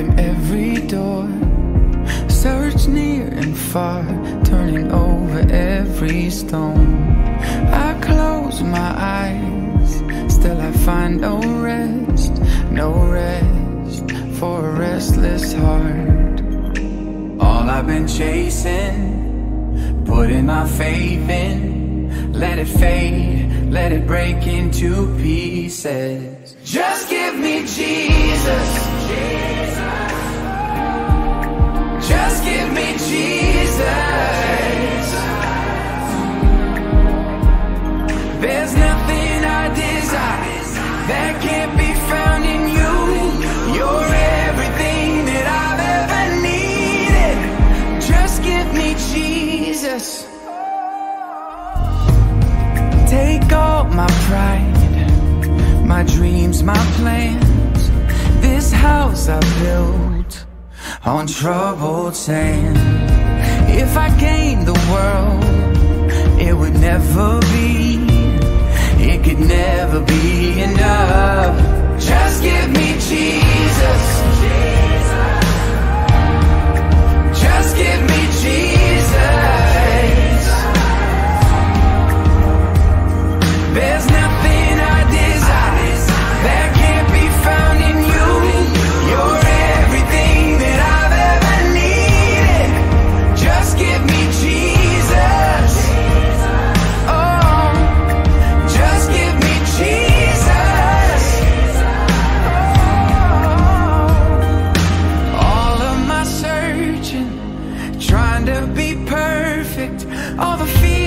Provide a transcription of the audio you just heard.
open every door. Search near and far Turning over every stone. I close my eyes Still I find no rest No rest For a restless heart. All I've been chasing Putting my faith in Let it fade Let it break into pieces. Just give me Jesus. Take all my pride My dreams, my plans. This house I built On troubled sand. If I gained the world It would never be all the fear.